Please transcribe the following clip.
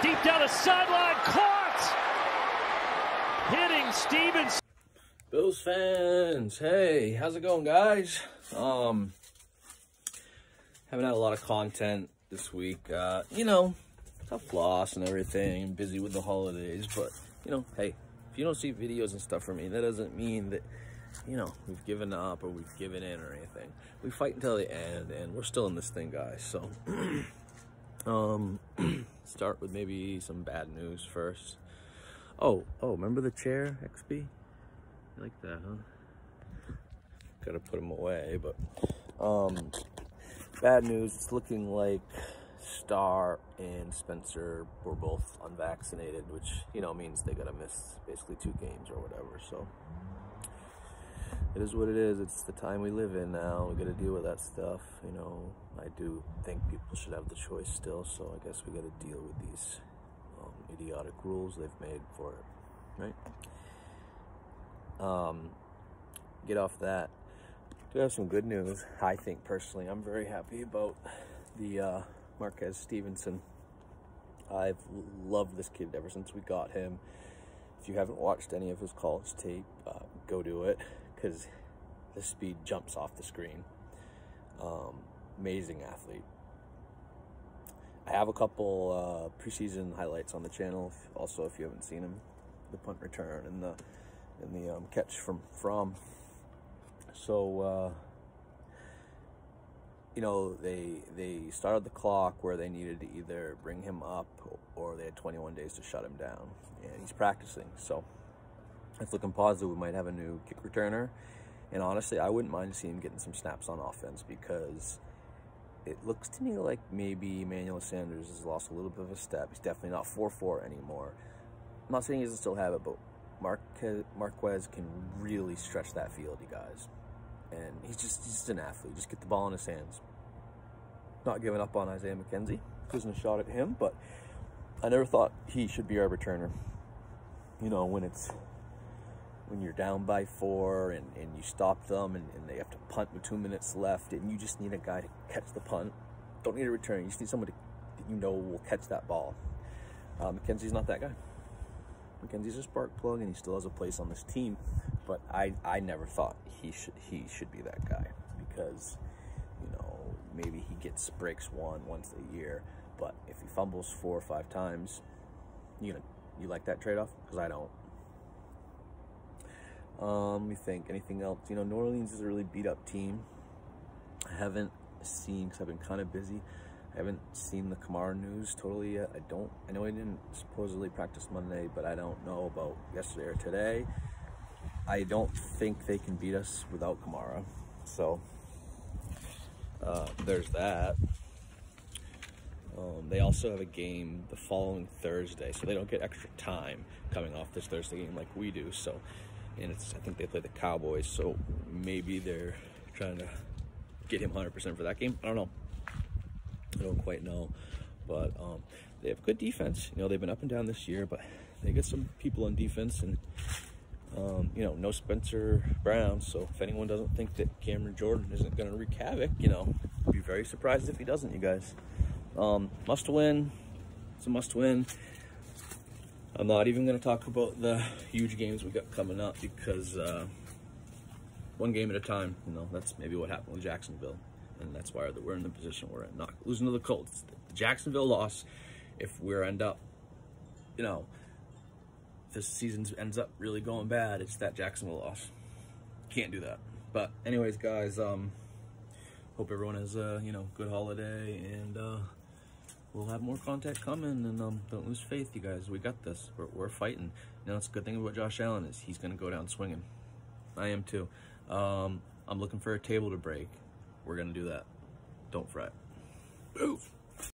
Deep down the sideline, caught! Hitting Stevens. Bills fans, hey, how's it going, guys? Um, haven't had a lot of content this week. Uh, you know, tough loss and everything, busy with the holidays, but, you know, hey, if you don't see videos and stuff from me, that doesn't mean that, you know, we've given up or we've given in or anything. We fight until the end, and we're still in this thing, guys, so... um, start with maybe some bad news first. Oh, oh, remember the chair, XB? You like that, huh? Gotta put them away, but, um, bad news, it's looking like Star and Spencer were both unvaccinated, which, you know, means they gotta miss basically two games or whatever, so it is what it is. It's the time we live in now. We got to deal with that stuff. You know, I do think people should have the choice still. So I guess we got to deal with these um, idiotic rules they've made for it, right? Um, get off that. Do have some good news. I think personally, I'm very happy about the uh, Marquez Stevenson. I've loved this kid ever since we got him. If you haven't watched any of his college tape, uh, go do it because the speed jumps off the screen. Um, amazing athlete. I have a couple uh, preseason highlights on the channel. Also, if you haven't seen them, the punt return and the and the um, catch from from. So uh, you know they they started the clock where they needed to either bring him up or they had 21 days to shut him down, and he's practicing. So it's looking positive. We might have a new kick returner. And honestly, I wouldn't mind seeing him getting some snaps on offense because it looks to me like maybe Emmanuel Sanders has lost a little bit of a step. He's definitely not 4-4 anymore. I'm not saying he doesn't still have it, but Marquez, Marquez can really stretch that field, you guys. And he's just, he's just an athlete. Just get the ball in his hands. Not giving up on Isaiah McKenzie. Isn't a shot at him, but I never thought he should be our returner. You know, when it's when you're down by four and, and you stop them and, and, they have to punt with two minutes left and you just need a guy to catch the punt. Don't need a return. You just need someone to, that you know will catch that ball. Uh, McKenzie's not that guy. McKenzie's a spark plug and he still has a place on this team, but I, I never thought he should he should be that guy because you know maybe he gets breaks one once a year, but if he fumbles four or five times, you know you like that trade off because I don't. Um, let me think. Anything else? You know, New Orleans is a really beat up team. I haven't seen because I've been kind of busy. I haven't seen the Kamara news totally yet. I don't. I know he didn't supposedly practice Monday, but I don't know about yesterday or today. I don't think they can beat us without Kamara. So uh, there's that. Um, they also have a game the following Thursday, so they don't get extra time coming off this Thursday game like we do. So and it's I think they play the Cowboys, so maybe they're trying to get him 100% for that game. I don't know. I don't quite know, but um, they have good defense. You know, they've been up and down this year, but they get some people on defense, and um, you know, no Spencer Brown. So if anyone doesn't think that Cameron Jordan isn't going to wreak havoc, you know, be very surprised if he doesn't. You guys, um, must win. It's a must win. I'm not even going to talk about the huge games we got coming up because uh, one game at a time, you know, that's maybe what happened with Jacksonville. And that's why we're in the position we're in. Not losing to the Colts. The Jacksonville loss, if we end up, you know, this season ends up really going bad, it's that Jacksonville loss. Can't do that. But anyways, guys, um, hope everyone has a, you know, good holiday and, uh, we'll have more contact coming and um, don't lose faith, you guys. We got this. We're, we're fighting. You know, it's a good thing about Josh Allen is he's going to go down swinging. I am too. Um, I'm looking for a table to break. We're going to do that. Don't fret. Move.